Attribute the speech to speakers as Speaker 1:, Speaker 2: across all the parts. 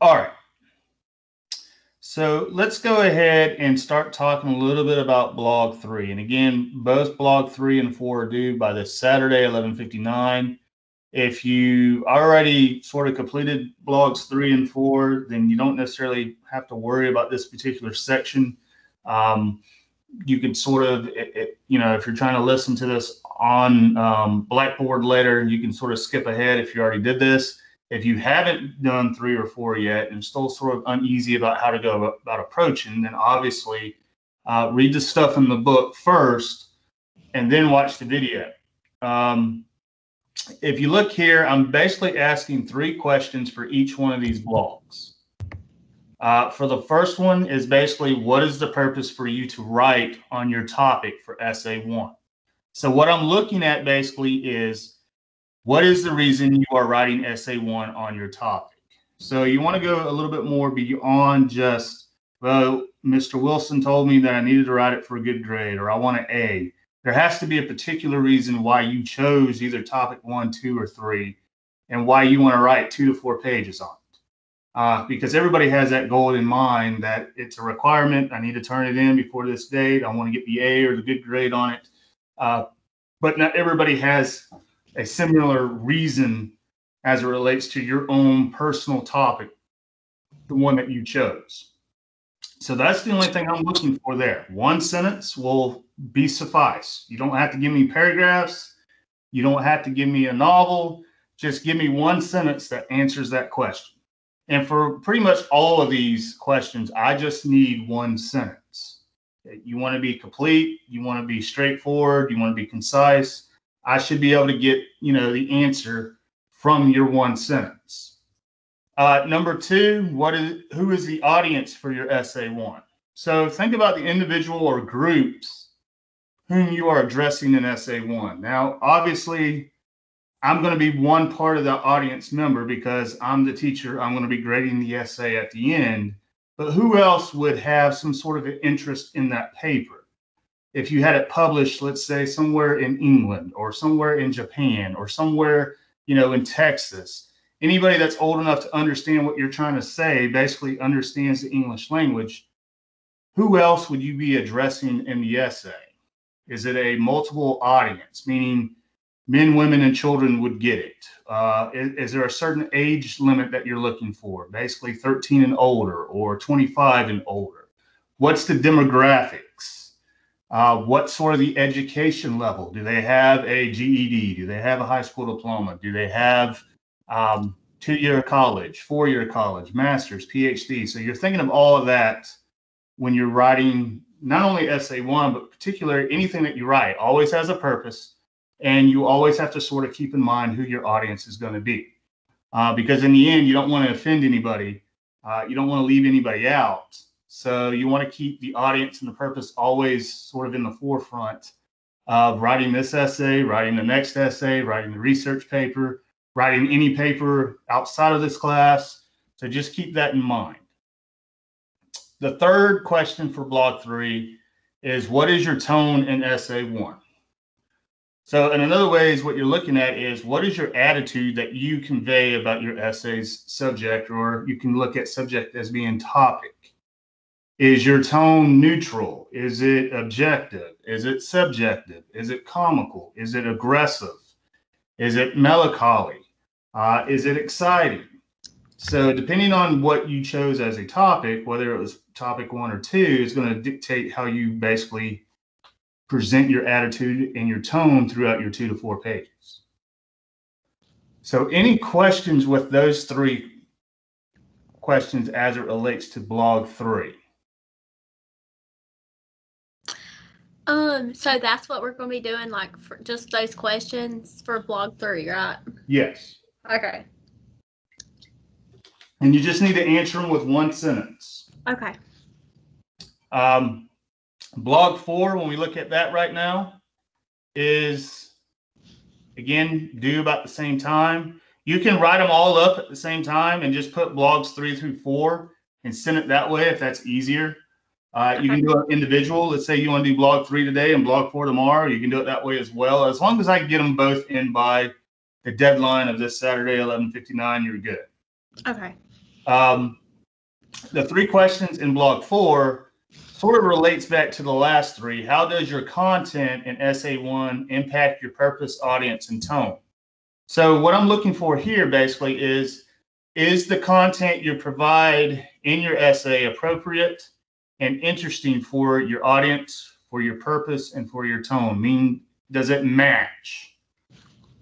Speaker 1: All right. So let's go ahead and start talking a little bit about blog three. And again, both blog three and four are due by this Saturday, 1159. If you already sort of completed blogs three and four, then you don't necessarily have to worry about this particular section. Um, you can sort of, it, it, you know, if you're trying to listen to this on um, Blackboard later, you can sort of skip ahead if you already did this. If you haven't done three or four yet and still sort of uneasy about how to go about, approaching, then obviously uh, read the stuff in the book first and then watch the video. Um, if you look here, I'm basically asking three questions for each one of these blogs. Uh, for the first one is basically what is the purpose for you to write on your topic for essay one? So what I'm looking at basically is what is the reason you are writing essay one on your topic? So you want to go a little bit more beyond just, well, Mr. Wilson told me that I needed to write it for a good grade or I want an A there has to be a particular reason why you chose either topic one, two, or three, and why you want to write two to four pages on it. Uh, because everybody has that goal in mind that it's a requirement. I need to turn it in before this date. I want to get the A or the good grade on it. Uh, but not everybody has a similar reason as it relates to your own personal topic, the one that you chose. So that's the only thing I'm looking for there. One sentence will be suffice. You don't have to give me paragraphs. You don't have to give me a novel. Just give me one sentence that answers that question. And for pretty much all of these questions, I just need one sentence. You want to be complete, you want to be straightforward, you want to be concise. I should be able to get, you know, the answer from your one sentence. Uh, number two, what is who is the audience for your essay one? So think about the individual or groups whom you are addressing in essay one. Now, obviously, I'm going to be one part of the audience member because I'm the teacher. I'm going to be grading the essay at the end. But who else would have some sort of interest in that paper? If you had it published, let's say somewhere in England or somewhere in Japan or somewhere, you know, in Texas, anybody that's old enough to understand what you're trying to say basically understands the English language. Who else would you be addressing in the essay? Is it a multiple audience, meaning men, women, and children would get it? Uh, is, is, there a certain age limit that you're looking for? Basically, 13 and older or 25 and older. What's the demographics? Uh, what sort of the education level? Do they have a GED? Do they have a high school diploma? Do they have um, two year college, four year college, master's, PhD. So you're thinking of all of that when you're writing not only essay one, but particularly anything that you write always has a purpose. And you always have to sort of keep in mind who your audience is going to be. Uh, because in the end, you don't want to offend anybody. Uh, you don't want to leave anybody out. So you want to keep the audience and the purpose always sort of in the forefront of writing this essay, writing the next essay, writing the research paper, writing any paper outside of this class. So just keep that in mind. The third question for blog three is what is your tone in essay one? So in another ways, what you're looking at is what is your attitude that you convey about your essay's subject, or you can look at subject as being topic. Is your tone neutral? Is it objective? Is it subjective? Is it comical? Is it aggressive? Is it melancholy? Uh, is it exciting? So, depending on what you chose as a topic, whether it was topic one or two, is going to dictate how you basically present your attitude and your tone throughout your two to four pages. So, any questions with those three questions as it relates to blog three?
Speaker 2: Um, so that's what we're going to be doing, like for just those questions for blog three, right?
Speaker 1: Yes.
Speaker 2: Okay.
Speaker 1: And you just need to answer them with one sentence.
Speaker 2: Okay.
Speaker 1: Um, blog four, when we look at that right now, is again due about the same time. You can write them all up at the same time and just put blogs three through four and send it that way if that's easier. Uh, you can do it individual. Let's say you want to do blog three today and blog four tomorrow. You can do it that way as well, as long as I get them both in by the deadline of this Saturday, 11:59, you're good.
Speaker 2: Okay.
Speaker 1: Um, the three questions in blog four sort of relates back to the last three. How does your content in essay one impact your purpose, audience, and tone? So what I'm looking for here basically is is the content you provide in your essay appropriate and interesting for your audience, for your purpose, and for your tone? Mean does it match?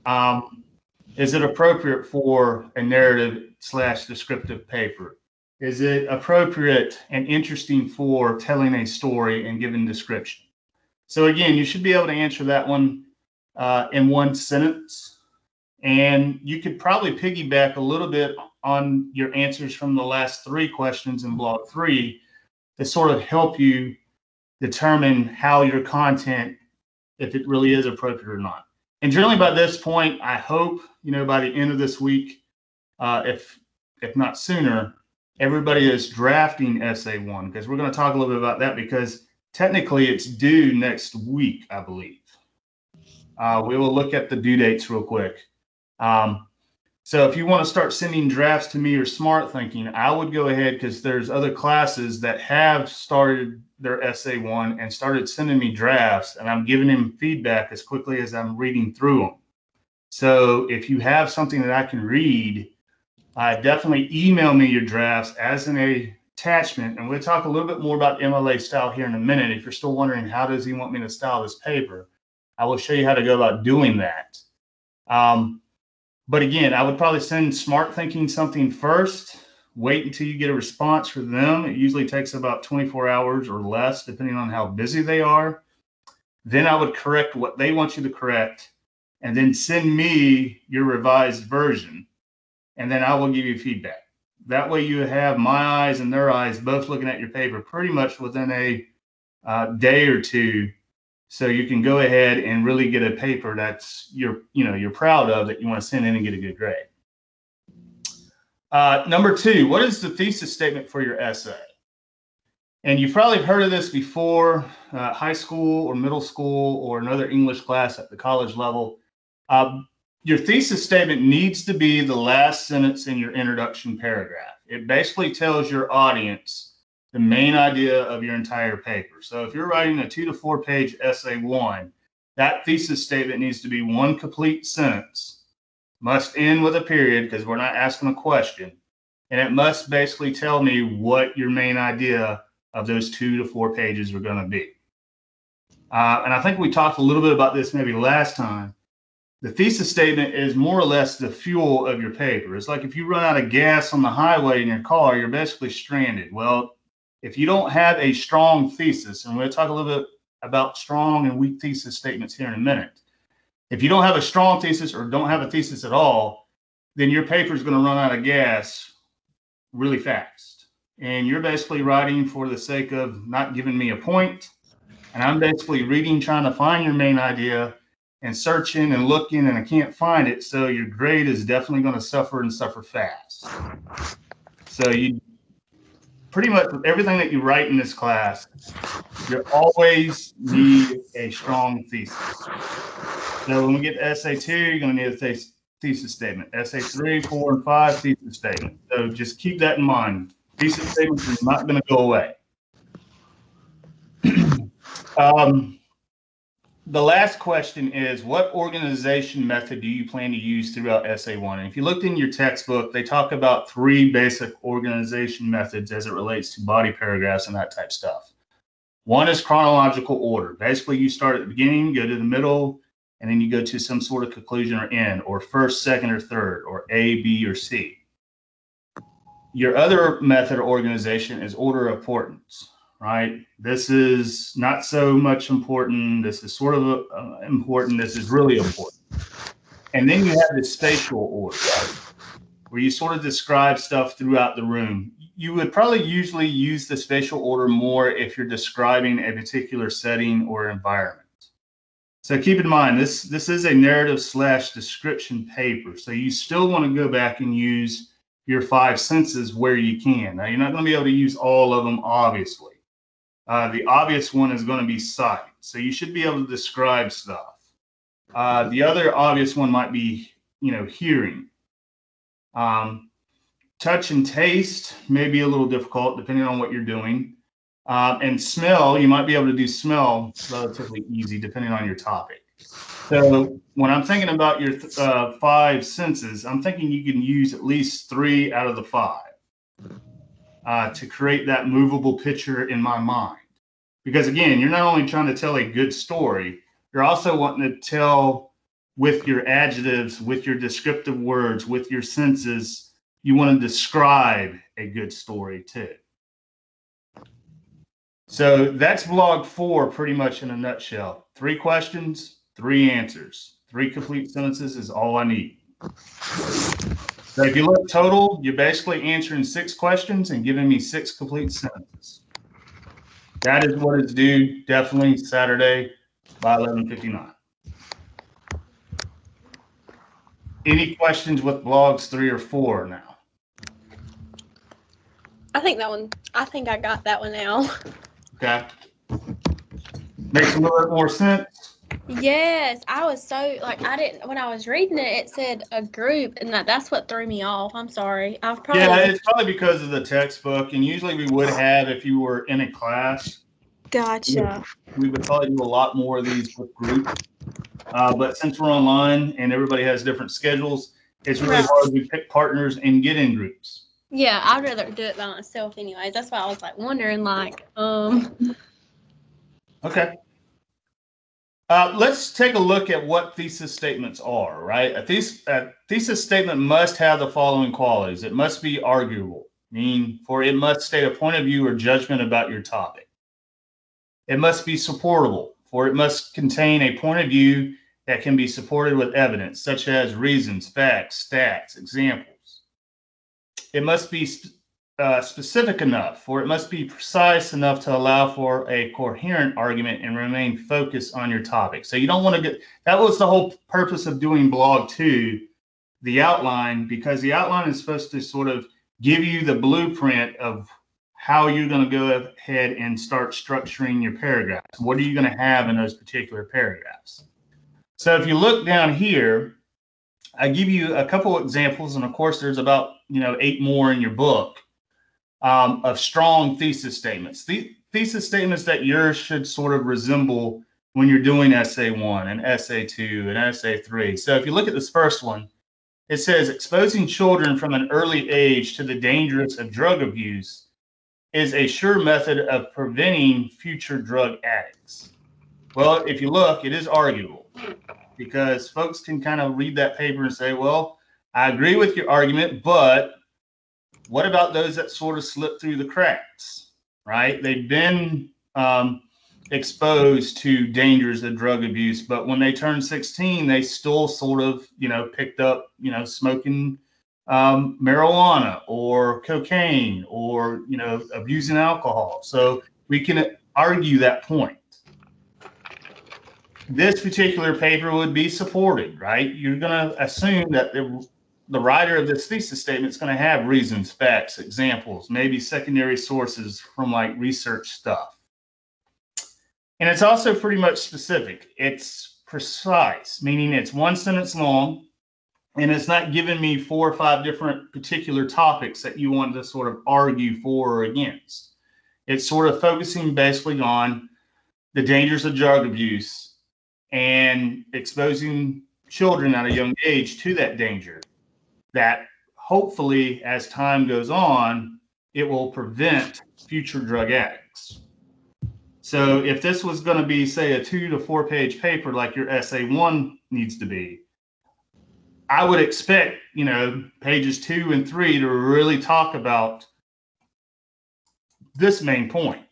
Speaker 1: Um, is it appropriate for a narrative slash descriptive paper? Is it appropriate and interesting for telling a story and giving description? So again, you should be able to answer that one uh, in one sentence, and you could probably piggyback a little bit on your answers from the last three questions in blog three to sort of help you determine how your content, if it really is appropriate or not. And generally by this point, I hope, you know, by the end of this week, uh, if if not sooner, everybody is drafting essay one because we're going to talk a little bit about that because technically it's due next week, I believe. Uh, we will look at the due dates real quick. Um, so if you want to start sending drafts to me or Smarthinking, I would go ahead because there's other classes that have started their essay one and started sending me drafts, and I'm giving them feedback as quickly as I'm reading through them. So if you have something that I can read, uh, definitely email me your drafts as an attachment, and we'll talk a little bit more about MLA style here in a minute. If you're still wondering how does he want me to style this paper, I will show you how to go about doing that. Um, but again, I would probably send Smarthinking something first. Wait until you get a response from them. It usually takes about 24 hours or less, depending on how busy they are. Then I would correct what they want you to correct, and then send me your revised version, and then I will give you feedback. That way, you have my eyes and their eyes both looking at your paper pretty much within a uh, day or two so you can go ahead and really get a paper that's you're you know you're proud of that you want to send in and get a good grade. Uh, number two, what is the thesis statement for your essay? And you've probably heard of this before, uh, high school or middle school or another English class at the college level. Uh, your thesis statement needs to be the last sentence in your introduction paragraph. It basically tells your audience the main idea of your entire paper. So if you're writing a two to four page essay one, that thesis statement needs to be one complete sentence, must end with a period because we're not asking a question. And it must basically tell me what your main idea of those two to four pages are going to be. Uh, and I think we talked a little bit about this maybe last time. The thesis statement is more or less the fuel of your paper. It's like if you run out of gas on the highway in your car, you're basically stranded. Well, if you don't have a strong thesis, and we'll talk a little bit about strong and weak thesis statements here in a minute. If you don't have a strong thesis or don't have a thesis at all, then your paper is going to run out of gas really fast. And you're basically writing for the sake of not giving me a point. And I'm basically reading, trying to find your main idea and searching and looking, and I can't find it. So your grade is definitely going to suffer and suffer fast. So you pretty much everything that you write in this class, you always need a strong thesis. So when we get to essay two, you're going to need a th- thesis statement. Essay three, four, and five, thesis statement. So just keep that in mind. Thesis statements are not going to go away. um, the last question is what organization method do you plan to use throughout essay one? And if you looked in your textbook they talk about three basic organization methods as it relates to body paragraphs and that type stuff. One is chronological order. Basically you start at the beginning go to the middle and then you go to some sort of conclusion or end or first second or third or a b or c. Your other method of organization is order of importance right? This is not so much important. This is sort of uh, important. This is really important. And then you have the spatial order, right? where you sort of describe stuff throughout the room. You would probably usually use the spatial order more if you're describing a particular setting or environment. So keep in mind, this, this is a narrative slash description paper. So you still want to go back and use your five senses where you can. Now, you're not going to be able to use all of them, obviously. Uh, the obvious one is going to be sight. So you should be able to describe stuff. Uh, the other obvious one might be you know, hearing. Um, touch and taste may be a little difficult depending on what you're doing. Um, and smell, you might be able to do smell relatively easy depending on your topic. So when I'm thinking about your uh, five senses, I'm thinking you can use at least three out of the five uh, to create that movable picture in my mind. Because again, you're not only trying to tell a good story, you're also wanting to tell with your adjectives, with your descriptive words, with your senses, you want to describe a good story too. So that's blog four pretty much in a nutshell. Three questions, three answers. Three complete sentences is all I need. So if you look total, you're basically answering six questions and giving me six complete sentences. That is what is due definitely Saturday by 11:59. Any questions with blogs three or four now?
Speaker 2: I think that one. I think I got that one now.
Speaker 1: Okay. Makes a little bit more sense.
Speaker 2: Yes, I was so like I didn't when I was reading it. It said a group, and that that's what threw me off. I'm sorry. I've probably
Speaker 1: Yeah, it's probably because of the textbook, and usually we would have if you were in a class.
Speaker 2: gotcha.
Speaker 1: We would probably do a lot more of these with groups. Uh, but since we're online and everybody has different schedules, it's really
Speaker 2: Right.
Speaker 1: hard to pick partners and get in groups.
Speaker 2: Yeah, I'd rather do it by myself, anyways. That's why I was like wondering, like, um,
Speaker 1: Okay. Uh, let's take a look at what thesis statements are, right? A, thes- a thesis statement must have the following qualities. It must be arguable, meaning for it must state a point of view or judgment about your topic. It must be supportable, for it must contain a point of view that can be supported with evidence, such as reasons, facts, stats, examples. It must be uh, specific enough, or it must be precise enough to allow for a coherent argument and remain focused on your topic. So you don't want to get that was the whole purpose of doing blog two, the outline, because the outline is supposed to sort of give you the blueprint of how you're going to go ahead and start structuring your paragraphs. What are you going to have in those particular paragraphs? So if you look down here, I give you a couple examples, and of course, there's about you know eight more in your book um, of strong thesis statements. The thesis statements that yours should sort of resemble when you're doing essay one and essay two and essay three. So if you look at this first one, it says exposing children from an early age to the dangers of drug abuse is a sure method of preventing future drug addicts. Well, if you look, it is arguable because folks can kind of read that paper and say, well, I agree with your argument, but what about those that sort of slip through the cracks, right? They've been um, exposed to dangers of drug abuse, but when they turn 16, they still sort of, you know, picked up, you know, smoking um, marijuana or cocaine or, you know, abusing alcohol. So we can argue that point. This particular paper would be supported, right? You're going to assume that the the writer of this thesis statement is going to have reasons, facts, examples, maybe secondary sources from like research stuff. And it's also pretty much specific. It's precise, meaning it's one sentence long and it's not giving me four or five different particular topics that you want to sort of argue for or against. It's sort of focusing basically on the dangers of drug abuse and exposing children at a young age to that danger that hopefully, as time goes on, it will prevent future drug addicts. So, if this was going to be, say, a two to four page paper like your essay one needs to be, I would expect, you know, pages two and three to really talk about this main point.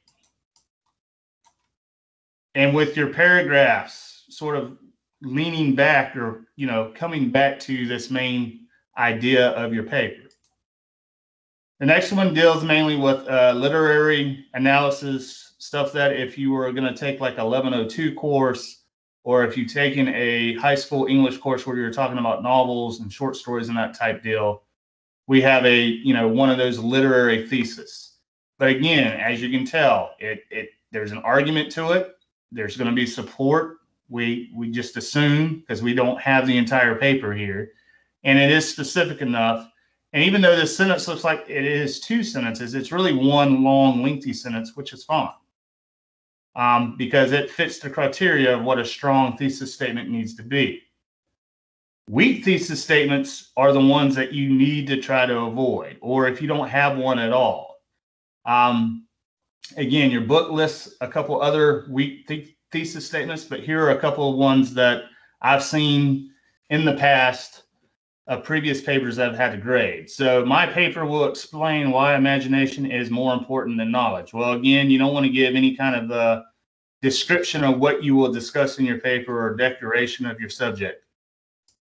Speaker 1: And with your paragraphs sort of leaning back or, you know, coming back to this main idea of your paper. The next one deals mainly with uh, literary analysis, stuff that if you were going to take like a 1102 course, or if you've taken a high school English course where you're talking about novels and short stories and that type deal, we have a, you know, one of those literary thesis. But again, as you can tell, it, it there's an argument to it. There's going to be support. We we just assume because we don't have the entire paper here and it is specific enough. And even though this sentence looks like it is two sentences, it's really one long, lengthy sentence, which is fine um, because it fits the criteria of what a strong thesis statement needs to be. Weak thesis statements are the ones that you need to try to avoid, or if you don't have one at all. Um, again, your book lists a couple other weak th- thesis statements, but here are a couple of ones that I've seen in the past of previous papers I've had to grade. So my paper will explain why imagination is more important than knowledge. Well, again, you don't want to give any kind of uh, description of what you will discuss in your paper or declaration of your subject.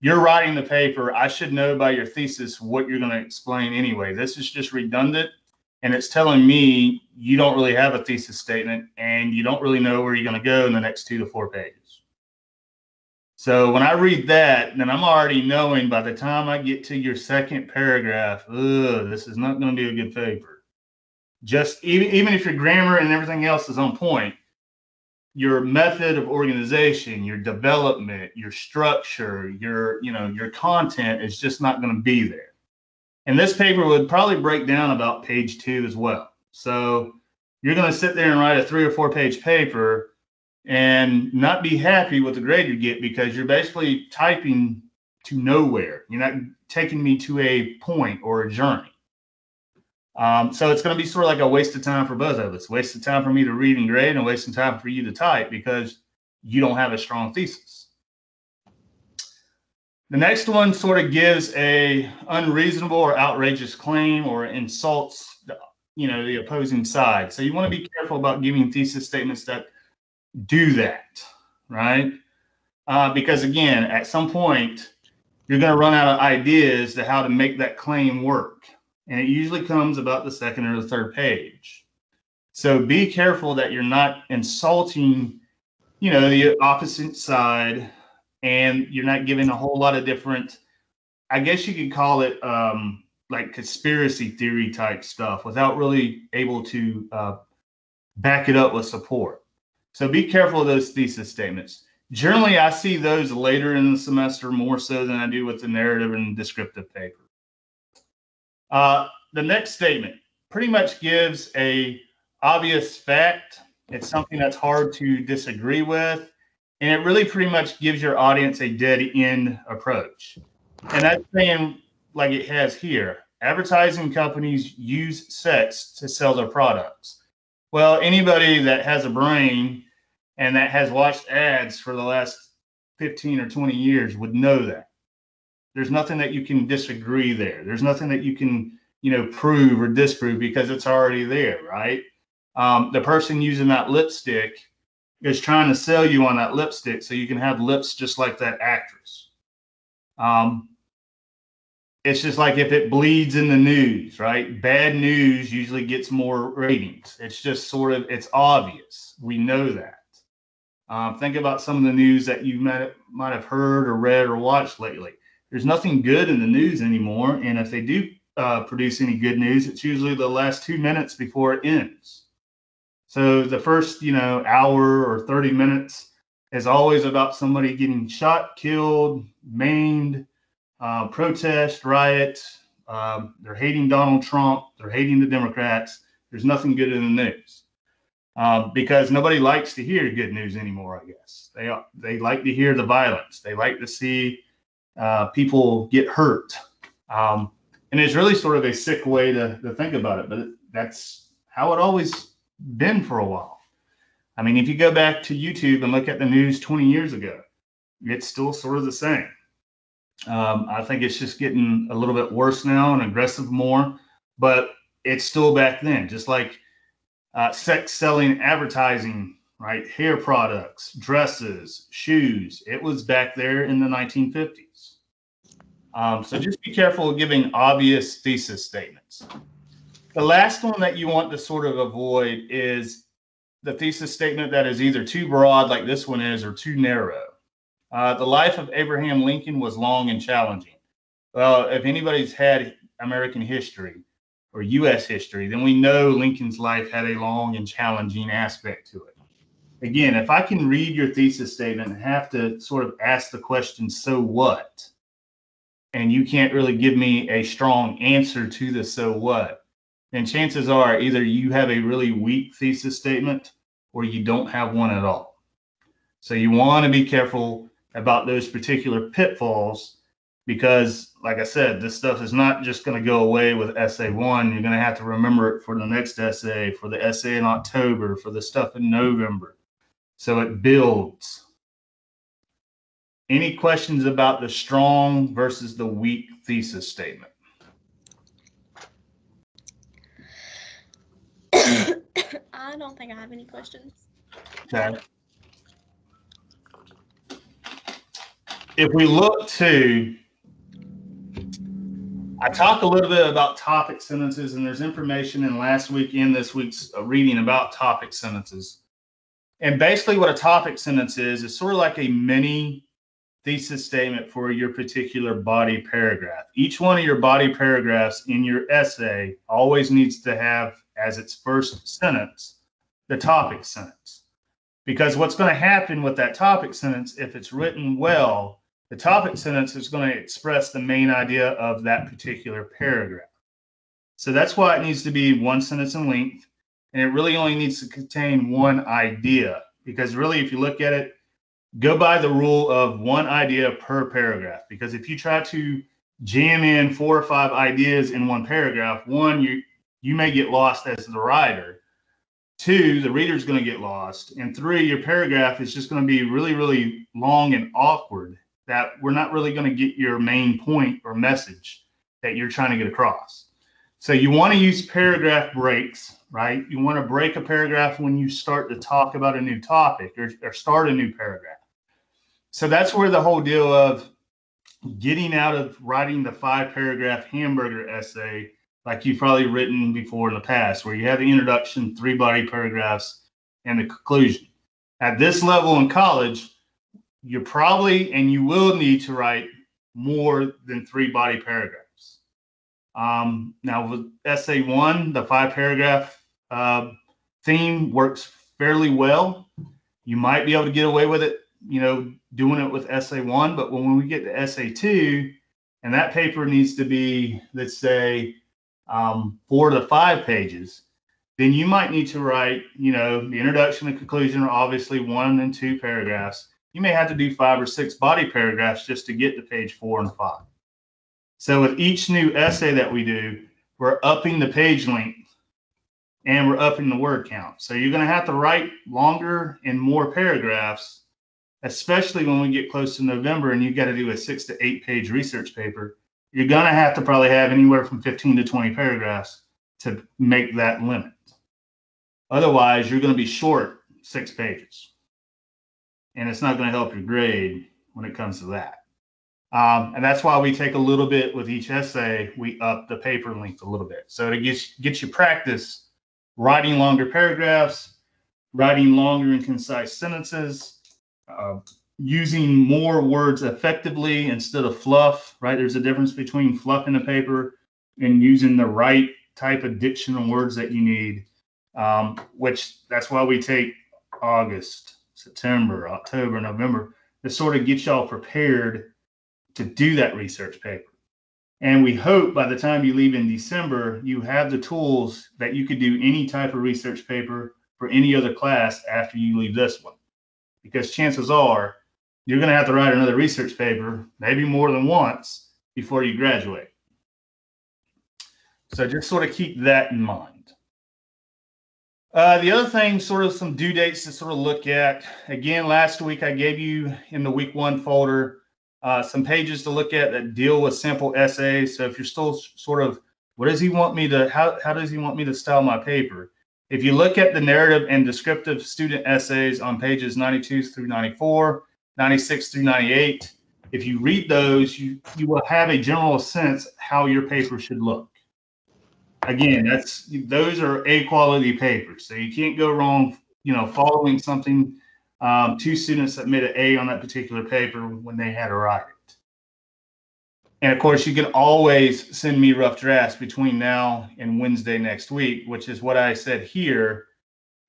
Speaker 1: You're writing the paper. I should know by your thesis what you're going to explain anyway. This is just redundant and it's telling me you don't really have a thesis statement and you don't really know where you're going to go in the next two to four pages. So when I read that, then I'm already knowing by the time I get to your second paragraph, ugh, this is not going to be a good paper. Just even, even if your grammar and everything else is on point, your method of organization, your development, your structure, your, you know, your content is just not going to be there. And this paper would probably break down about page two as well. So you're going to sit there and write a three or four page paper and not be happy with the grade you get because you're basically typing to nowhere. You're not taking me to a point or a journey. Um, so it's going to be sort of like a waste of time for both of us. Waste of time for me to read and grade, and waste of time for you to type because you don't have a strong thesis. The next one sort of gives a unreasonable or outrageous claim or insults, you know, the opposing side. So you want to be careful about giving thesis statements that do that, right? Uh, because again, at some point, you're going to run out of ideas to how to make that claim work. And it usually comes about the second or the third page. So be careful that you're not insulting, you know, the opposite side and you're not giving a whole lot of different, I guess you could call it um, like conspiracy theory type stuff without really able to uh, back it up with support. So be careful of those thesis statements. Generally, I see those later in the semester more so than I do with the narrative and descriptive paper. Uh, the next statement pretty much gives a obvious fact. It's something that's hard to disagree with, and it really pretty much gives your audience a dead end approach. And that's saying, like it has here, advertising companies use sex to sell their products. Well, anybody that has a brain and that has watched ads for the last 15 or 20 years would know that. There's nothing that you can disagree there. There's nothing that you can, you know, prove or disprove because it's already there, right? Um, the person using that lipstick is trying to sell you on that lipstick so you can have lips just like that actress. Um, it's just like if it bleeds in the news, right? Bad news usually gets more ratings. It's just sort of it's obvious. We know that. Um, think about some of the news that you might might have heard or read or watched lately. There's nothing good in the news anymore, and if they do uh, produce any good news, it's usually the last two minutes before it ends. So the first, you know, hour or 30 minutes is always about somebody getting shot, killed, maimed, uh, protest, riot. Um, they're hating Donald Trump. They're hating the Democrats. There's nothing good in the news um, because nobody likes to hear good news anymore. I guess they they like to hear the violence. They like to see uh, people get hurt, um, and it's really sort of a sick way to, to think about it. But that's how it always been for a while. I mean, if you go back to YouTube and look at the news 20 years ago, it's still sort of the same. Um, I think it's just getting a little bit worse now and aggressive more, but it's still back then. Just like uh, sex selling advertising, right? Hair products, dresses, shoes. It was back there in the 1950s. Um, so just be careful of giving obvious thesis statements. The last one that you want to sort of avoid is the thesis statement that is either too broad, like this one is, or too narrow. Uh, the life of Abraham Lincoln was long and challenging. Well, if anybody's had American history, or U.S. history, then we know Lincoln's life had a long and challenging aspect to it. Again, if I can read your thesis statement and have to sort of ask the question, so what? and you can't really give me a strong answer to the so what, then chances are either you have a really weak thesis statement or you don't have one at all. So you want to be careful about those particular pitfalls because, like I said, this stuff is not just going to go away with essay one. You're going to have to remember it for the next essay, for the essay in October, for the stuff in November. So it builds. Any questions about the strong versus the weak thesis statement?
Speaker 2: I don't think I have any questions.
Speaker 1: Okay. If we look to, I talk a little bit about topic sentences, and there's information in last week and this week's uh, reading about topic sentences. And basically, what a topic sentence is, is sort of like a mini thesis statement for your particular body paragraph. Each one of your body paragraphs in your essay always needs to have as its first sentence the topic sentence. Because what's going to happen with that topic sentence, if it's written well, the topic sentence is going to express the main idea of that particular paragraph. So that's why it needs to be one sentence in length, and it really only needs to contain one idea. Because really, if you look at it, go by the rule of one idea per paragraph. Because if you try to jam in four or five ideas in one paragraph, one, you you may get lost as the writer. Two, the reader's going to get lost. And three, your paragraph is just going to be really, really long and awkward that we're not really going to get your main point or message that you're trying to get across. So you want to use paragraph breaks, right? You want to break a paragraph when you start to talk about a new topic or, or start a new paragraph. So that's where the whole deal of getting out of writing the five paragraph hamburger essay like you've probably written before in the past, where you have the introduction, three body paragraphs, and the conclusion. At this level in college, you're probably and you will need to write more than three body paragraphs. Um, now, with essay one, the five paragraph uh, theme works fairly well. You might be able to get away with it, you know, doing it with essay one, but when we get to essay two, and that paper needs to be, let's say, um, four to five pages, then you might need to write, you know, the introduction and conclusion are obviously one and two paragraphs you may have to do five or six body paragraphs just to get to page four and five. So with each new essay that we do, we're upping the page length and we're upping the word count. So you're going to have to write longer and more paragraphs, especially when we get close to November and you've got to do a six to eight page research paper. You're going to have to probably have anywhere from 15 to 20 paragraphs to make that limit. Otherwise, you're going to be short six pages and it's not going to help your grade when it comes to that. Um, and that's why we take a little bit with each essay, we up the paper length a little bit. So to get, get you practice writing longer paragraphs, writing longer and concise sentences, uh, using more words effectively instead of fluff, right? There's a difference between fluff in a paper and using the right type of diction and words that you need, um, which that's why we take August, September, October, November to sort of get y'all prepared to do that research paper. And we hope by the time you leave in December, you have the tools that you could do any type of research paper for any other class after you leave this one. Because chances are you're going to have to write another research paper, maybe more than once, before you graduate. So just sort of keep that in mind. Uh, the other thing, sort of some due dates to sort of look at. Again, last week I gave you in the week one folder uh, some pages to look at that deal with sample essays. So if you're still sort of, what does he want me to, how, how does he want me to style my paper? If you look at the narrative and descriptive student essays on pages 92 through 94, 96 through 98, if you read those, you, you will have a general sense how your paper should look again, that's those are A quality papers, so you can't go wrong. You know, following something. Um, two students an A on that particular paper when they had it. And of course, you can always send me rough drafts between now and Wednesday next week, which is what I said here.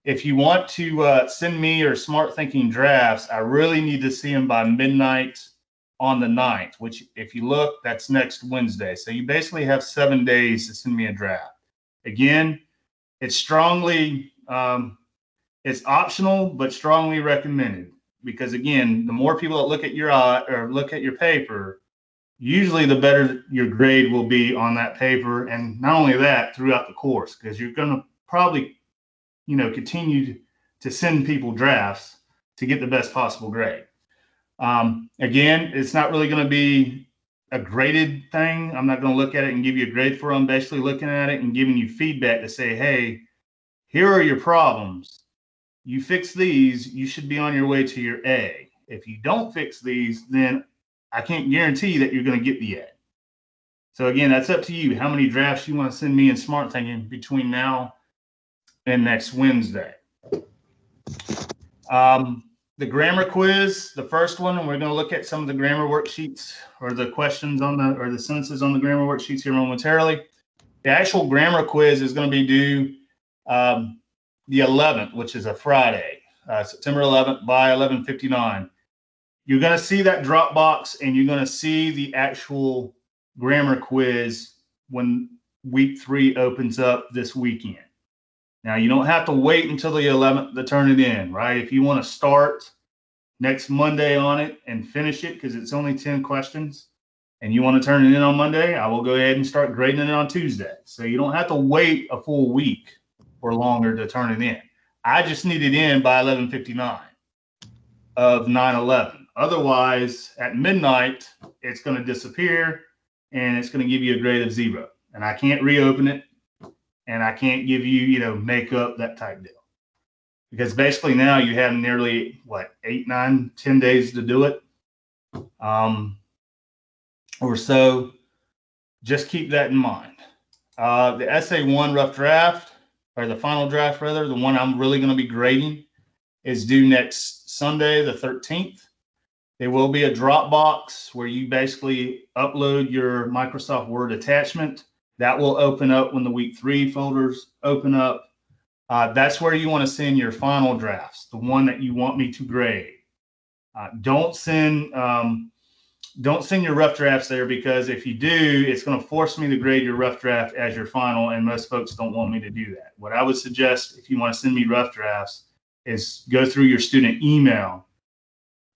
Speaker 1: If you want to uh, send me or Smarthinking drafts, I really need to see them by midnight on the 9th, which if you look, that's next Wednesday. So you basically have seven days to send me a draft. Again, it's strongly, um, it's optional, but strongly recommended because again, the more people that look at your uh, or look at your paper, usually the better your grade will be on that paper. And not only that, throughout the course, because you're going to probably, you know, continue to send people drafts to get the best possible grade. Um, again, it's not really going to be a graded thing. I'm not going to look at it and give you a grade for. I'm basically looking at it and giving you feedback to say, hey, here are your problems. You fix these, you should be on your way to your A. If you don't fix these, then I can't guarantee that you're going to get the A. So again, that's up to you. How many drafts you want to send me in Smarthinking between now and next Wednesday. Um, the grammar quiz, the first one, and we're going to look at some of the grammar worksheets or the questions on the or the sentences on the grammar worksheets here momentarily. The actual grammar quiz is going to be due um, the 11th, which is a Friday, uh, September 11th by 11:59. You're going to see that Dropbox, and you're going to see the actual grammar quiz when week three opens up this weekend. Now, you don't have to wait until the 11th to turn it in, right? If you want to start next Monday on it and finish it because it's only 10 questions and you want to turn it in on Monday, I will go ahead and start grading it on Tuesday. So you don't have to wait a full week or longer to turn it in. I just need it in by 11:59 of 9/11. Otherwise, at midnight, it's going to disappear and it's going to give you a grade of zero. And I can't reopen it and I can't give you, you know, makeup, that type deal. Because basically now you have nearly what eight, nine, ten days to do it. Um or so. Just keep that in mind. Uh the essay one rough draft, or the final draft rather, the one I'm really going to be grading is due next Sunday, the 13th. There will be a Dropbox where you basically upload your Microsoft Word attachment that will open up when the week three folders open up. Uh, that's where you want to send your final drafts, the one that you want me to grade. Uh, don't send um, don't send your rough drafts there because if you do, it's going to force me to grade your rough draft as your final, and most folks don't want me to do that. What I would suggest if you want to send me rough drafts is go through your student email,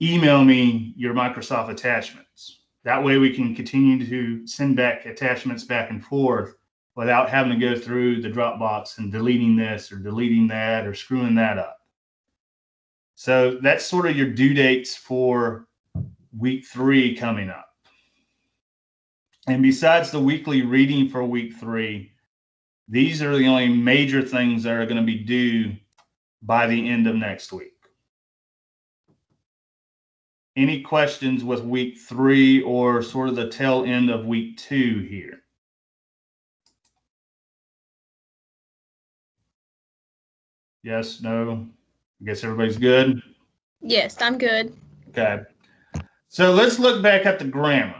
Speaker 1: email me your Microsoft attachments that way we can continue to send back attachments back and forth without having to go through the Dropbox and deleting this or deleting that or screwing that up. So that's sort of your due dates for week three coming up. And besides the weekly reading for week three, these are the only major things that are going to be due by the end of next week any questions with week three or sort of the tail end of week two here? Yes, no? I guess everybody's good?
Speaker 2: Yes, I'm good.
Speaker 1: Okay. So let's look back at the grammar.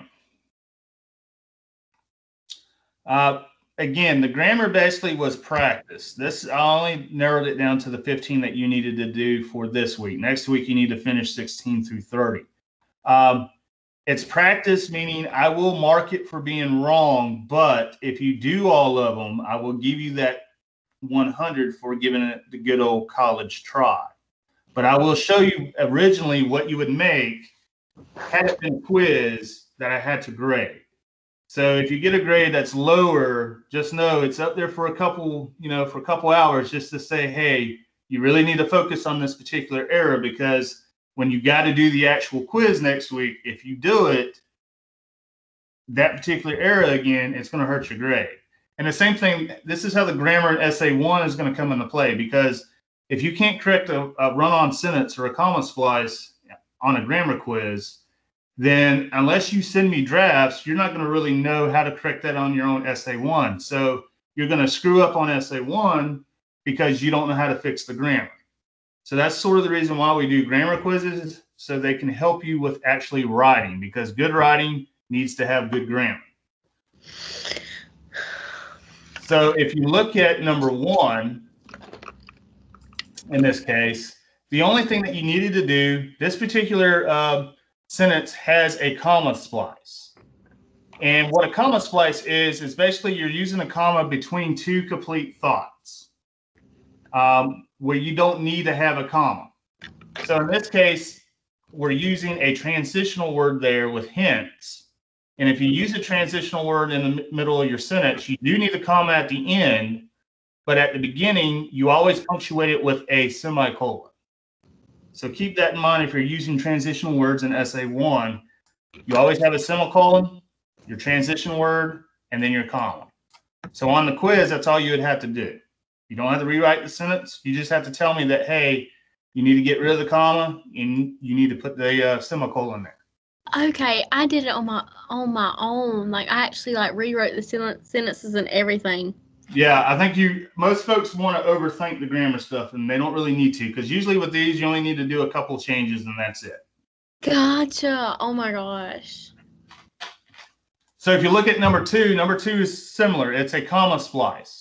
Speaker 1: Uh, again, the grammar basically was practice. This I only narrowed it down to the 15 that you needed to do for this week. Next week, you need to finish 16 through 30. Um, it's practice, meaning I will mark it for being wrong, but if you do all of them, I will give you that 100 for giving it the good old college try. But I will show you originally what you would make had it been quiz that I had to grade. So if you get a grade that's lower, just know it's up there for a couple, you know, for a couple hours just to say, hey, you really need to focus on this particular error because when you got to do the actual quiz next week, if you do it, that particular error again, it's going to hurt your grade. And the same thing, this is how the grammar in essay one is going to come into play because if you can't correct a, a run on sentence or a comma splice on a grammar quiz, then unless you send me drafts, you're not going to really know how to correct that on your own essay one. So you're going to screw up on essay one because you don't know how to fix the grammar. So that's sort of the reason why we do grammar quizzes so they can help you with actually writing because good writing needs to have good grammar. So if you look at number one, in this case, the only thing that you needed to do, this particular uh, sentence has a comma splice. And what a comma splice is, is basically you're using a comma between two complete thoughts um, where you don't need to have a comma. So in this case, we're using a transitional word there with hence. And if you use a transitional word in the middle of your sentence, you do need a comma at the end, but at the beginning, you always punctuate it with a semicolon. So keep that in mind if you're using transitional words in essay one. You always have a semicolon, your transition word, and then your comma. So on the quiz, that's all you would have to do. You don't have to rewrite the sentence. You just have to tell me that, hey, you need to get rid of the comma and you need to put the uh, semicolon there.
Speaker 2: Okay, I did it on my on my own. Like I actually like rewrote the sen- sentences and everything.
Speaker 1: Yeah, I think you most folks want to overthink the grammar stuff and they don't really need to because usually with these you only need to do a couple changes and that's it.
Speaker 2: Gotcha. Oh my gosh.
Speaker 1: So if you look at number two, number two is similar. It's a comma splice.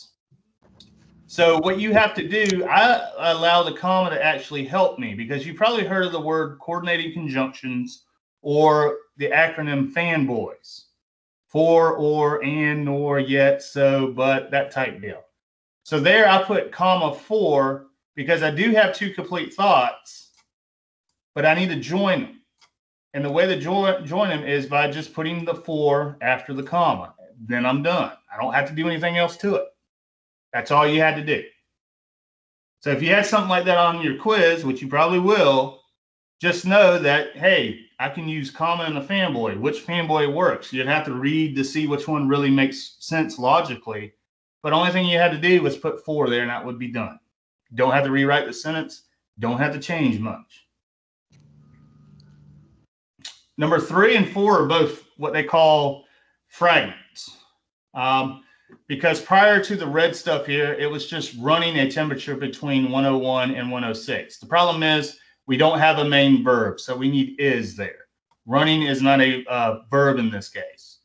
Speaker 1: So what you have to do, I allow the comma to actually help me because you probably heard of the word coordinating conjunctions or the acronym fanboys for, or, and, nor, yet, so, but, that type deal. So there I put comma for because I do have two complete thoughts, but I need to join them. And the way to join, join them is by just putting the for after the comma. Then I'm done. I don't have to do anything else to it. That's all you had to do. So if you had something like that on your quiz, which you probably will, just know that, hey, I can use comma and a fanboy. Which fanboy works? You'd have to read to see which one really makes sense logically. But only thing you had to do was put for there, and that would be done. Don't have to rewrite the sentence. Don't have to change much. Number three and four are both what they call fragments. Um, because prior to the red stuff here, it was just running a temperature between 101 and 106. The problem is we don't have a main verb, so we need is there. Running is not a uh, verb in this case.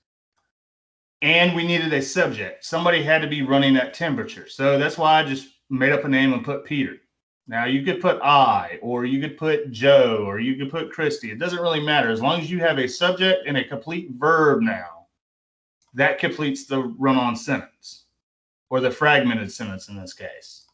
Speaker 1: And we needed a subject. Somebody had to be running that temperature. So that's why I just made up a name and put Peter. Now you could put I, or you could put Joe, or you could put Christy. It doesn't really matter. As long as you have a subject and a complete verb now, that completes the run on sentence or the fragmented sentence in this case.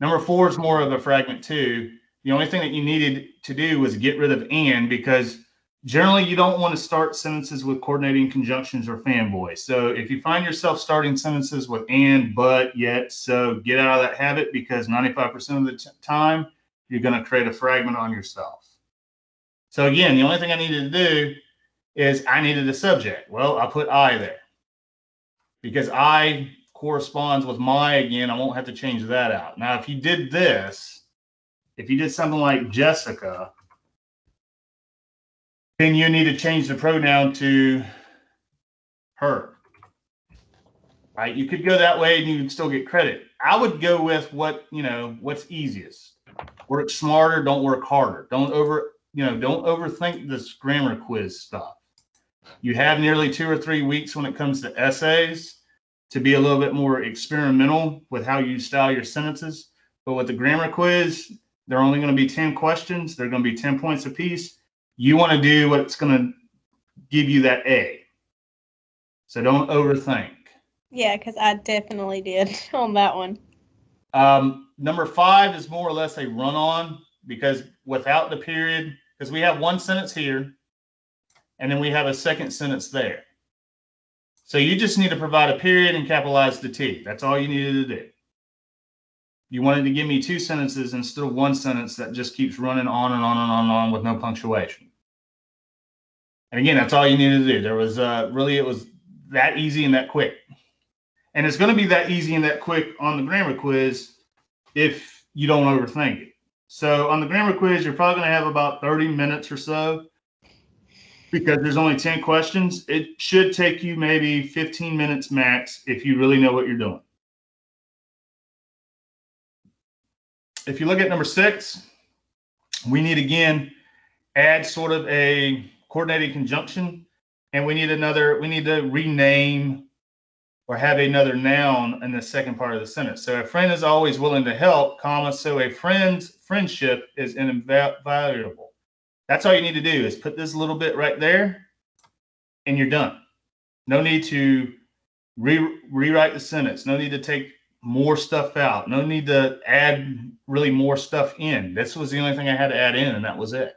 Speaker 1: Number four is more of a fragment too. The only thing that you needed to do was get rid of and because generally you don't want to start sentences with coordinating conjunctions or fanboys. So if you find yourself starting sentences with and, but, yet, so get out of that habit because 95% of the t- time you're going to create a fragment on yourself. So again, the only thing I needed to do is I needed a subject. Well, I put I there because I corresponds with my again. I won't have to change that out. Now, if you did this, if you did something like Jessica, then you need to change the pronoun to her. Right? You could go that way and you would still get credit. I would go with what, you know, what's easiest. Work smarter, don't work harder. Don't over, you know, don't overthink this grammar quiz stuff. You have nearly two or three weeks when it comes to essays to be a little bit more experimental with how you style your sentences. But with the grammar quiz, they're only going to be 10 questions. They're going to be 10 points apiece. You want to do what's going to give you that A. So don't overthink.
Speaker 2: Yeah, because I definitely did on that one.
Speaker 1: Um, number five is more or less a run on because without the period, because we have one sentence here and then we have a second sentence there. So you just need to provide a period and capitalize the T. That's all you needed to do. You wanted to give me two sentences instead of one sentence that just keeps running on and on and on and on with no punctuation. And again, that's all you needed to do. There was uh, really, it was that easy and that quick. And it's going to be that easy and that quick on the grammar quiz if you don't overthink it. So on the grammar quiz, you're probably going to have about 30 minutes or so because there's only 10 questions. It should take you maybe 15 minutes max if you really know what you're doing. if you look at number six, we need again add sort of a coordinating conjunction, and we need another. We need to rename or have another noun in the second part of the sentence. So a friend is always willing to help, comma. So a friend's friendship is invaluable. That's all you need to do is put this little bit right there and you're done. No need to re- rewrite the sentence. No need to take more stuff out. No need to add really more stuff in. This was the only thing I had to add in, and that was it.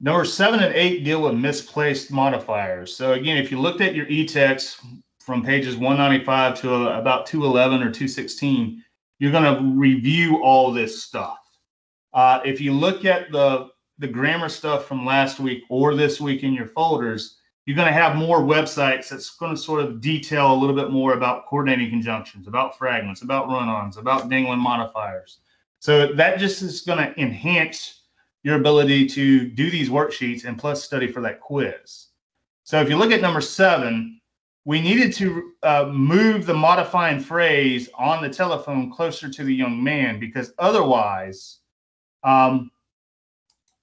Speaker 1: Number seven and eight deal with misplaced modifiers. So again, if you looked at your e-text from pages 195 to about 211 or 216, you're going to review all this stuff. Uh, if you look at the the grammar stuff from last week or this week in your folders, you're going to have more websites that's going to sort of detail a little bit more about coordinating conjunctions, about fragments, about run-ons, about dangling modifiers. So that just is going to enhance your ability to do these worksheets and plus study for that quiz. So if you look at number seven, we needed to uh, move the modifying phrase on the telephone closer to the young man because otherwise, um,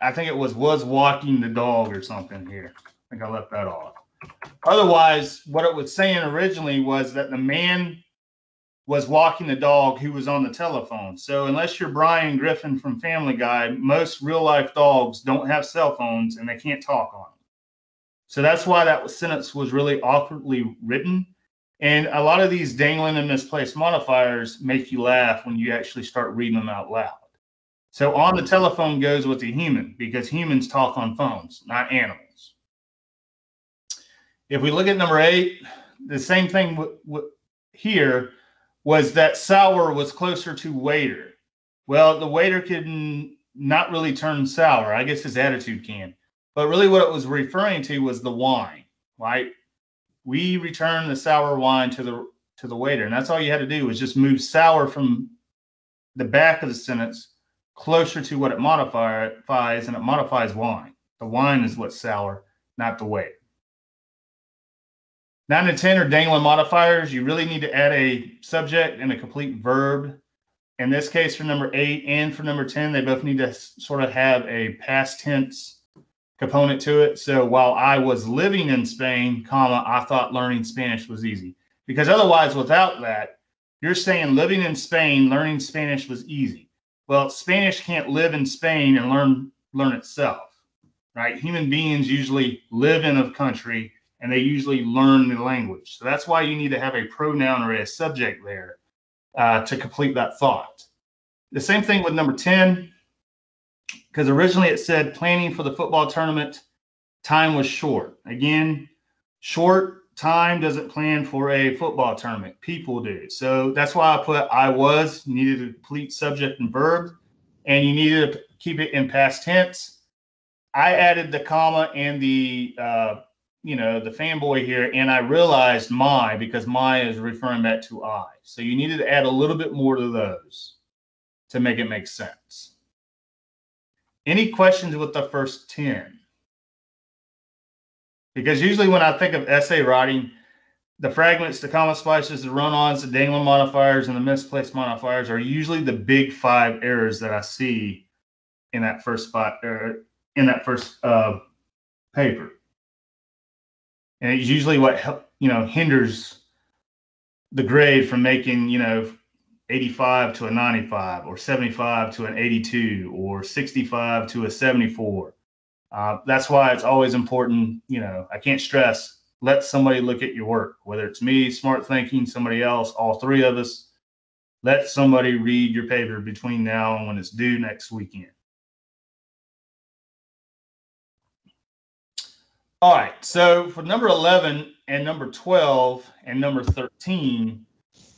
Speaker 1: I think it was was walking the dog or something here. I think I left that off. Otherwise, what it was saying originally was that the man was walking the dog who was on the telephone. So unless you're Brian Griffin from Family Guy, most real life dogs don't have cell phones and they can't talk on them. So that's why that sentence was really awkwardly written. And a lot of these dangling and misplaced modifiers make you laugh when you actually start reading them out loud. So on the telephone goes with the human because humans talk on phones, not animals. If we look at number eight, the same thing w- w- here was that sour was closer to waiter. Well, the waiter can not really turn sour. I guess his attitude can. But really, what it was referring to was the wine, right? We return the sour wine to the to the waiter, and that's all you had to do was just move sour from the back of the sentence closer to what it modifies, and it modifies wine. The wine is what's sour, not the weight. Nine to 10 are dangling modifiers. You really need to add a subject and a complete verb. In this case, for number eight and for number 10, they both need to sort of have a past tense component to it. So while I was living in Spain, comma, I thought learning Spanish was easy. Because otherwise, without that, you're saying living in Spain, learning Spanish was easy. Well, Spanish can't live in Spain and learn learn itself, right? Human beings usually live in a country and they usually learn the language. So that's why you need to have a pronoun or a subject there uh, to complete that thought. The same thing with number 10, because originally it said planning for the football tournament time was short. Again, short time doesn't plan for a football tournament. People do. So that's why I put I was. Needed a complete subject and verb, and you needed to keep it in past tense. I added the comma and the uh, you know the fanboy here, and I realized my because my is referring back to I. So you needed to add a little bit more to those to make it make sense. Any questions with the first 10? Because usually when I think of essay writing, the fragments, the comma splices, the run-ons, the dangling modifiers, and the misplaced modifiers are usually the big five errors that I see in that first spot or er, in that first uh, paper. And it's usually what you know hinders the grade from making you know 85 to a 95 or 75 to an 82 or 65 to a 74 uh, that's why it's always important. You know, I can't stress let somebody look at your work, whether it's me, Smarthinking, somebody else, all three of us. Let somebody read your paper between now and when it's due next weekend. All right, so for number 11 and number 12 and number 13,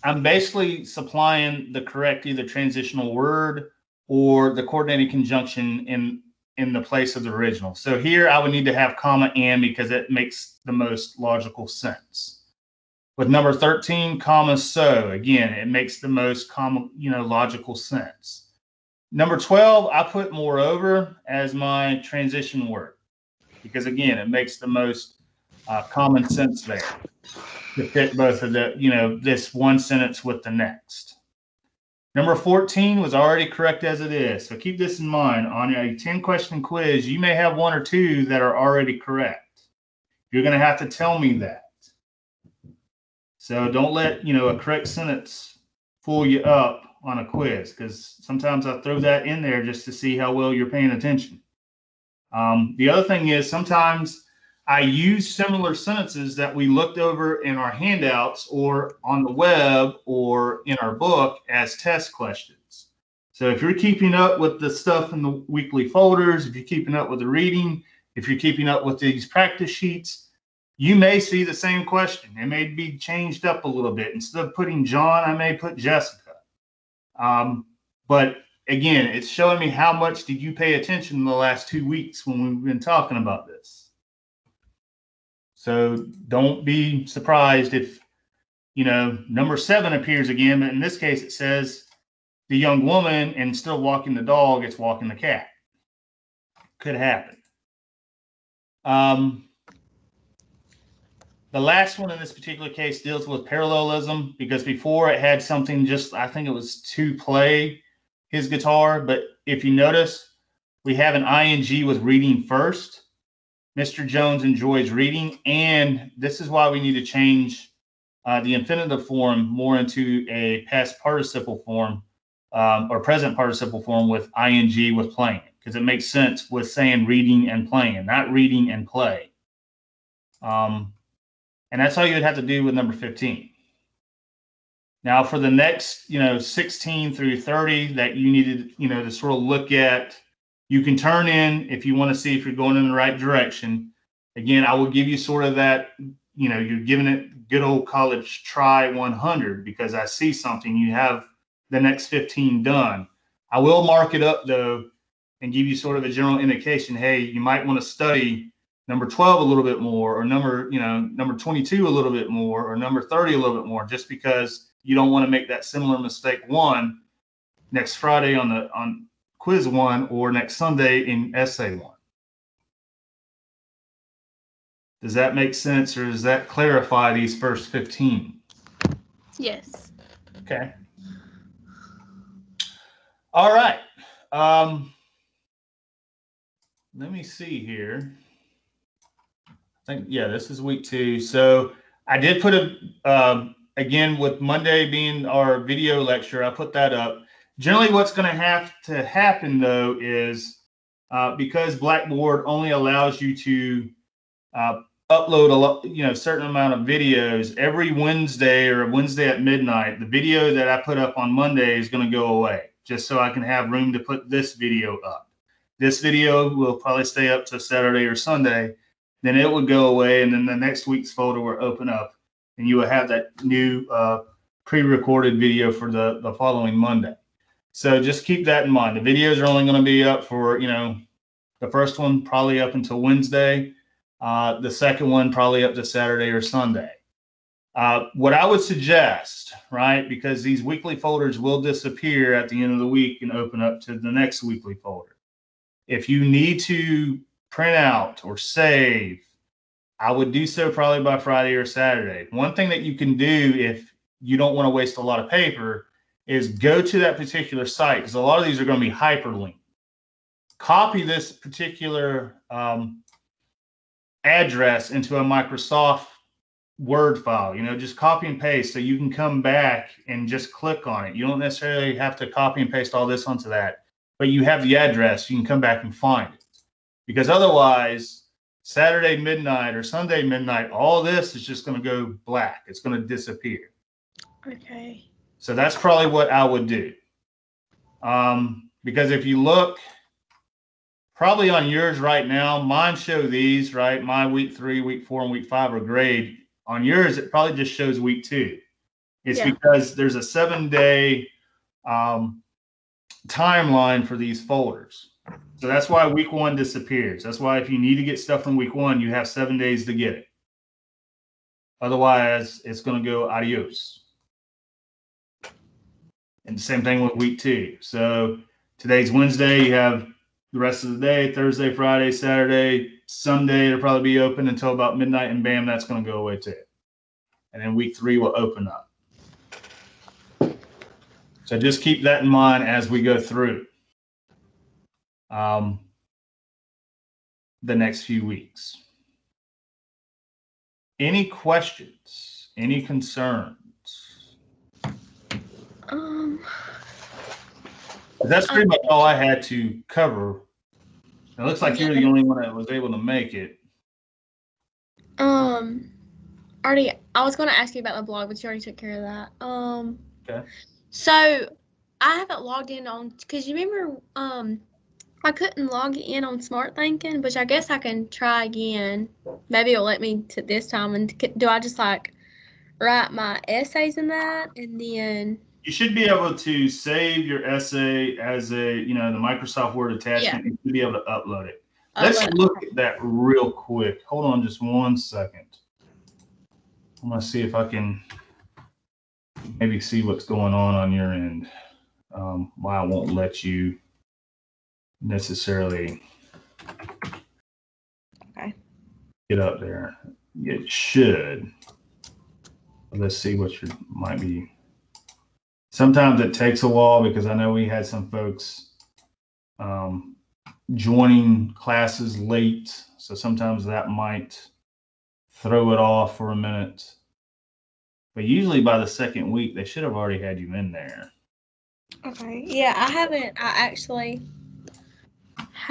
Speaker 1: I'm basically supplying the correct either transitional word or the coordinating conjunction in in the place of the original. So here I would need to have comma and because it makes the most logical sense. With number 13, comma so, again, it makes the most comma, you know, logical sense. Number 12, I put moreover as my transition word because again, it makes the most uh, common sense there to fit both of the, you know, this one sentence with the next. Number 14 was already correct as it is. So keep this in mind. On a 10 question quiz, you may have one or two that are already correct. You're going to have to tell me that. So don't let, you know, a correct sentence fool you up on a quiz because sometimes I throw that in there just to see how well you're paying attention. Um, the other thing is sometimes I use similar sentences that we looked over in our handouts or on the web or in our book as test questions. So if you're keeping up with the stuff in the weekly folders, if you're keeping up with the reading, if you're keeping up with these practice sheets, you may see the same question. It may be changed up a little bit. Instead of putting John, I may put Jessica. Um, but again, it's showing me how much did you pay attention in the last two weeks when we've been talking about this. So don't be surprised if, you know, number seven appears again, but in this case it says the young woman and still walking the dog, it's walking the cat. Could happen. Um, the last one in this particular case deals with parallelism because before it had something just, I think it was to play his guitar. But if you notice, we have an ing with reading first. Mr. Jones enjoys reading. And this is why we need to change uh, the infinitive form more into a past participle form um, or present participle form with ing with playing because it makes sense with saying reading and playing, not reading and play. Um, and that's all you would have to do with number 15. Now for the next, you know, 16 through 30 that you needed, you know, to sort of look at, you can turn in if you want to see if you're going in the right direction. Again, I will give you sort of that, you know, you're giving it good old college try 100 because I see something, you have the next 15 done. I will mark it up though and give you sort of a general indication, hey, you might want to study number 12 a little bit more or number you know number 22 a little bit more or number 30 a little bit more just because you don't want to make that similar mistake one next friday on the on quiz one or next sunday in essay one does that make sense or does that clarify these first 15
Speaker 2: yes
Speaker 1: okay all right um let me see here I think yeah, this is week two. So I did put a um, again with Monday being our video lecture. I put that up. Generally, what's going to have to happen though is uh, because Blackboard only allows you to uh, upload a lot, you know, certain amount of videos every Wednesday or Wednesday at midnight. The video that I put up on Monday is going to go away just so I can have room to put this video up. This video will probably stay up to Saturday or Sunday then it would go away, and then the next week's folder will open up, and you will have that new uh, pre-recorded video for the the following Monday. So just keep that in mind. The videos are only going to be up for you know the first one probably up until Wednesday, uh, the second one probably up to Saturday or Sunday. Uh, what I would suggest, right, because these weekly folders will disappear at the end of the week and open up to the next weekly folder. If you need to print out or save, I would do so probably by Friday or Saturday. One thing that you can do if you don't want to waste a lot of paper is go to that particular site because a lot of these are going to be hyperlinked. Copy this particular um, address into a Microsoft Word file. You know, just copy and paste so you can come back and just click on it. You don't necessarily have to copy and paste all this onto that, but you have the address. You can come back and find it because otherwise Saturday midnight or Sunday midnight, all this is just going to go black. It's going to disappear.
Speaker 2: Okay.
Speaker 1: So that's probably what I would do. Um, because if you look, probably on yours right now, mine show these, right? My week three, week four, and week five are grade. On yours, it probably just shows week two. It's yeah. because there's a seven day um, timeline for these folders. So that's why week one disappears. That's why if you need to get stuff from week one, you have seven days to get it. Otherwise, it's going to go adios. And the same thing with week two. So today's Wednesday. You have the rest of the day Thursday, Friday, Saturday, Sunday. It'll probably be open until about midnight, and bam, that's going to go away too. And then week three will open up. So just keep that in mind as we go through um, the next few weeks. Any questions? Any concerns? That's pretty much all I had to cover. It looks like you're the only one that was able to make it.
Speaker 2: Um, already, I was going to ask you about the blog, but you already took care of that. Um,
Speaker 1: Okay.
Speaker 2: So I haven't logged in on because you remember, um, I couldn't log in on Smarthinking, which I guess I can try again. Maybe it'll let me to this time. And do I just like write my essays in that, and then
Speaker 1: You should be able to save your essay as a, you know, the Microsoft Word attachment. You should be able to upload it. Let's look at that real quick. Hold on just one second. I'm gonna see if I can maybe see what's going on on your end. Um, why I won't let you necessarily
Speaker 2: Okay.
Speaker 1: get up there. It should. Let's see what you might be. Sometimes it takes a while because I know we had some folks um, joining classes late, so sometimes that might throw it off for a minute. But usually by the second week, they should have already had you in there.
Speaker 2: Okay. Yeah, I haven't. I actually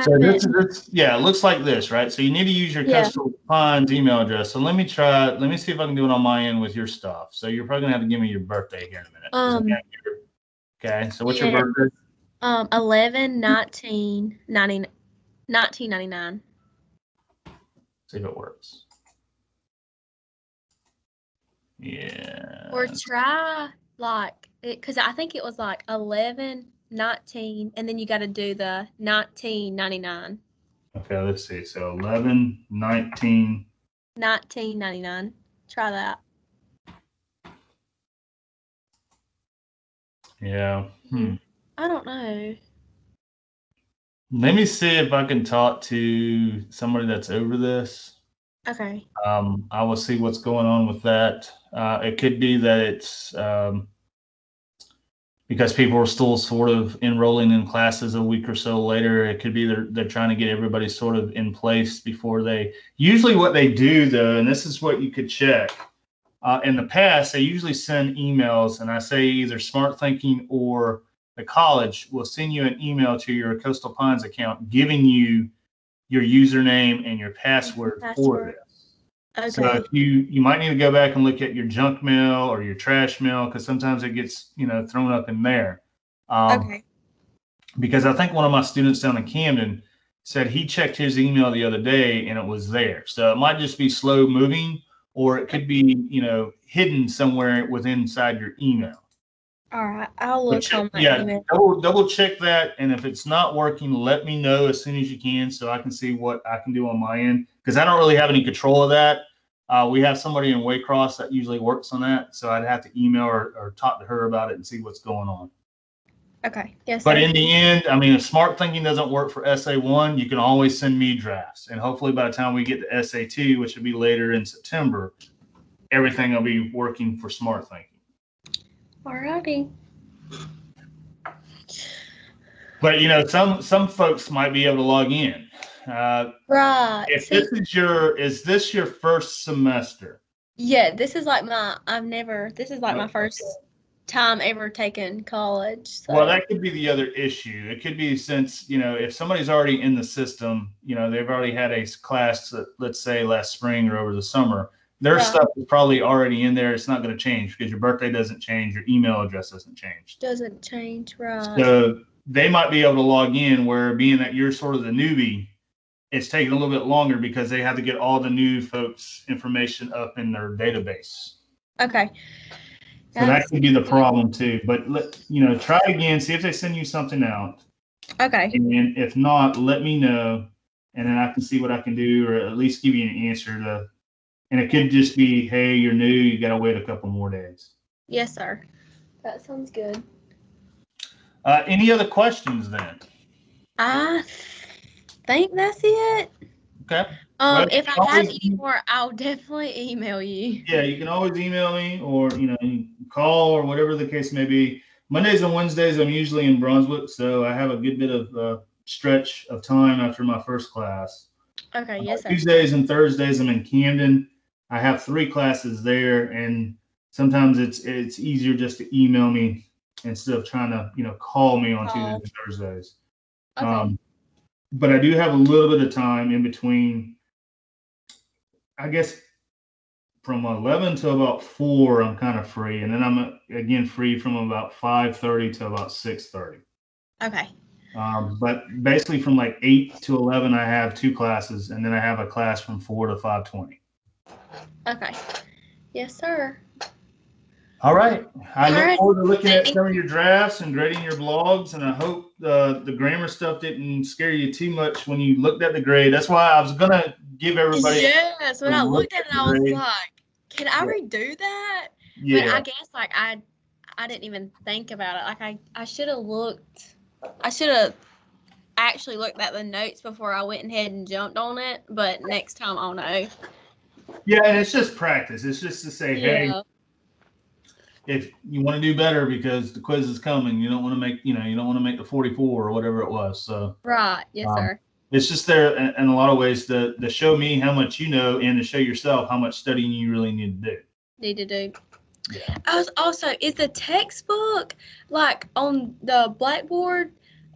Speaker 1: So this this, yeah, it looks like this, right? So you need to use your
Speaker 2: Yeah.
Speaker 1: Coastal Pines email address. So let me try. Let me see if I can do it on my end with your stuff. So you're probably gonna have to give me your birthday here in a minute.
Speaker 2: Um,
Speaker 1: can't get your- Okay. So what's
Speaker 2: yeah.
Speaker 1: your birthday?
Speaker 2: um, 11, 19, 90, 1999.
Speaker 1: See if it works. Yeah.
Speaker 2: Or try like it because I think it was like 11, 19, and then you got to do the 1999.
Speaker 1: Okay, let's see. So 11, 19.
Speaker 2: 1999. Try that.
Speaker 1: Yeah. Hmm.
Speaker 2: I don't know.
Speaker 1: Let me see if I can talk to somebody that's over this.
Speaker 2: Okay.
Speaker 1: Um, I will see what's going on with that. Uh, it could be that it's um, because people are still sort of enrolling in classes a week or so later. It could be they're they're trying to get everybody sort of in place before they. Usually, what they do though, and this is what you could check. Uh, in the past, they usually send emails, and I say either Smarthinking or the college will send you an email to your Coastal Pines account giving you your username and your password, for
Speaker 2: Password. Okay.
Speaker 1: So if you you might need to go back and look at your junk mail or your trash mail because sometimes it gets you know thrown up in there. Um,
Speaker 2: okay.
Speaker 1: Because I think one of my students down in Camden said he checked his email the other day and it was there. So it might just be slow moving, or it could be you know hidden somewhere within inside your email.
Speaker 2: All right. I'll look
Speaker 1: check-
Speaker 2: on my
Speaker 1: yeah,
Speaker 2: email.
Speaker 1: double double check that, and if it's not working, let me know as soon as you can, so I can see what I can do on my end. Because I don't really have any control of that. Uh, we have somebody in Waycross that usually works on that, so I'd have to email or, or talk to her about it and see what's going on.
Speaker 2: Okay. Yes.
Speaker 1: But in the end, I mean, if Smarthinking doesn't work for SA one, you can always send me drafts, and hopefully by the time we get to SA two, which will be later in September, everything will be working for Smarthinking.
Speaker 2: Alrighty.
Speaker 1: But you know, some some folks might be able to log in. Uh,
Speaker 2: Right.
Speaker 1: if
Speaker 2: See,
Speaker 1: this is your is this your first semester
Speaker 2: yeah, this is like my. I've never. This is like my first time ever taking college. So.
Speaker 1: well that could be the other issue it could be since you know if somebody's already in the system you know they've already had a class that, let's say last spring or over the summer their
Speaker 2: Yeah.
Speaker 1: stuff is probably already in there it's not going to change because your birthday doesn't change your email address doesn't change
Speaker 2: doesn't change. Right.
Speaker 1: so they might be able to log in where being that you're sort of the newbie it's taking a little bit longer because they have to get all the new folks information up in their database
Speaker 2: okay.
Speaker 1: So that could be the problem too. But let you know, try again, see if they send you something out.
Speaker 2: Okay.
Speaker 1: And if not, let me know. And then I can see what I can do or at least give you an answer to and it could just be, hey, you're new, you gotta wait a couple more days.
Speaker 2: Yes, sir. That sounds good.
Speaker 1: Uh, any other questions then?
Speaker 2: I think that's it.
Speaker 1: Okay.
Speaker 2: Um, if I have any more, I'll definitely email you.
Speaker 1: Yeah, you can always email me or you know, you call or whatever the case may be. Mondays and Wednesdays I'm usually in Brunswick, so I have a good bit of uh, stretch of time after my first class.
Speaker 2: Okay.
Speaker 1: Uh,
Speaker 2: Yes, sir.
Speaker 1: Tuesdays and Thursdays I'm in Camden. I have three classes there, and sometimes it's it's easier just to email me instead of trying to you know call me on Tuesdays and Thursdays.
Speaker 2: Okay.
Speaker 1: Um, but I do have a little bit of time in between. I guess from eleven to about four, I'm kind of free, and then I'm again free from about five thirty to about six thirty.
Speaker 2: okay.
Speaker 1: Um, but basically, from like eight to eleven, I have two classes, and then I have a class from four to five twenty.
Speaker 2: Okay. Yes, sir.
Speaker 1: All right. I look
Speaker 2: All right.
Speaker 1: forward to looking at some of your drafts and grading your blogs, and I hope uh, the grammar stuff didn't scare you too much when you looked at the grade. That's why I was gonna give everybody.
Speaker 2: yes. When I looked at it, I was
Speaker 1: grade.
Speaker 2: like, "Can I redo that?" But I guess like I, I didn't even think about it. Like I, I should have looked. I should have actually looked at the notes before I went ahead and jumped on it. But next time I'll know.
Speaker 1: Yeah, and it's just practice. It's just to say, hey,
Speaker 2: Yeah.
Speaker 1: If you want to do better because the quiz is coming, you don't want to make, you know, you don't want to make the 44 or whatever it was. So
Speaker 2: Right. Yes,
Speaker 1: Um,
Speaker 2: sir.
Speaker 1: it's just there in, in a lot of ways to, to show me how much you know and to show yourself how much studying you really need to do.
Speaker 2: Need to do.
Speaker 1: Yeah.
Speaker 2: I was also is the textbook like on the blackboard?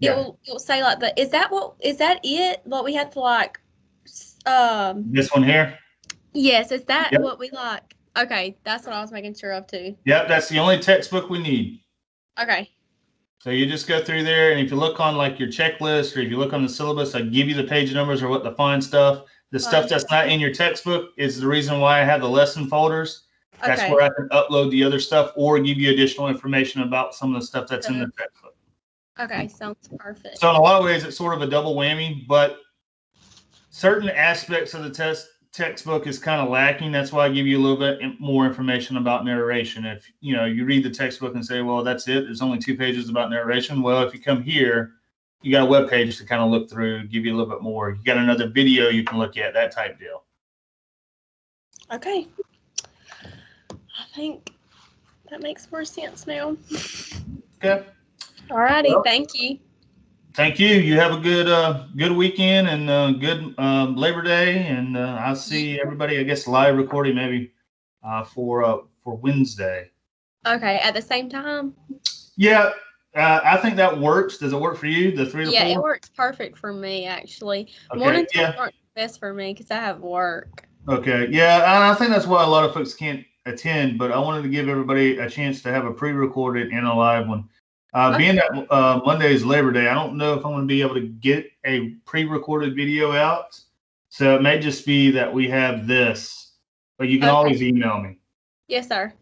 Speaker 2: It
Speaker 1: Yeah.
Speaker 2: will it will say like the is that what is that it? What we have to like um
Speaker 1: This one here.
Speaker 2: yes, is that
Speaker 1: Yep.
Speaker 2: what we like? Okay, that's what I was making sure of too.
Speaker 1: Yep, that's the only textbook we need.
Speaker 2: Okay.
Speaker 1: So you just go through there, and if you look on like your checklist, or if you look on the syllabus, I give you the page numbers or what the fine stuff. The stuff that's not in your textbook is the reason why I have the lesson folders. That's
Speaker 2: Okay.
Speaker 1: where I can upload the other stuff or give you additional information about some of the stuff that's in the textbook.
Speaker 2: Okay, sounds perfect.
Speaker 1: So in a lot of ways, it's sort of a double whammy, but certain aspects of the test textbook is kind of lacking. That's why I give you a little bit more information about narration. If you know you read the textbook and say, "Well, that's it," there's only two pages about narration. Well, if you come here, you got a web page to kind of look through, give you a little bit more. You got another video you can look at, that type deal.
Speaker 2: Okay. I think that makes more sense now.
Speaker 1: Okay.
Speaker 2: Alrighty,
Speaker 1: Well-
Speaker 2: thank you.
Speaker 1: Thank you. You have a good uh, good weekend and uh, good um, Labor Day, and uh, I'll see everybody. I guess live recording maybe uh, for uh, for Wednesday.
Speaker 2: Okay, at the same time.
Speaker 1: Yeah, uh, I think that works. Does it work for you? The three to
Speaker 2: Yeah, it
Speaker 1: four.
Speaker 2: works perfect for me actually.
Speaker 1: Okay.
Speaker 2: Morning
Speaker 1: Yeah.
Speaker 2: aren't best for me because I have work.
Speaker 1: Okay. Yeah, and I think that's why a lot of folks can't attend. But I wanted to give everybody a chance to have a pre-recorded and a live one. Uh, Being that uh, Monday is Labor Day, I don't know if I'm going to be able to get a pre-recorded video out. So it may just be that we have this, but you can
Speaker 2: Okay.
Speaker 1: always email me.
Speaker 2: Yes, sir.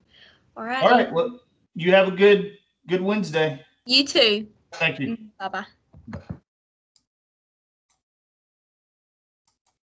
Speaker 2: All right.
Speaker 1: All right. Well, you have a good good Wednesday.
Speaker 2: You too.
Speaker 1: Thank you.
Speaker 2: Bye bye.
Speaker 1: Bye.